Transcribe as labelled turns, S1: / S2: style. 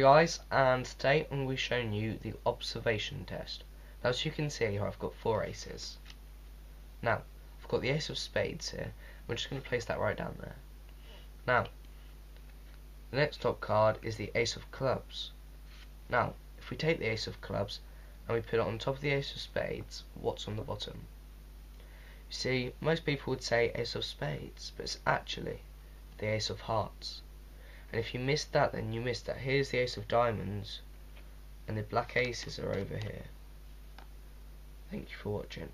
S1: guys and today I'm going to be showing you the observation test. Now as you can see here I've got four aces. Now I've got the ace of spades here. We're just going to place that right down there. Now the next top card is the ace of clubs. Now if we take the ace of clubs and we put it on top of the ace of spades, what's on the bottom? You see, most people would say ace of spades, but it's actually the ace of hearts. And if you missed that, then you missed that. Here's the ace of diamonds, and the black aces are over here. Thank you for watching.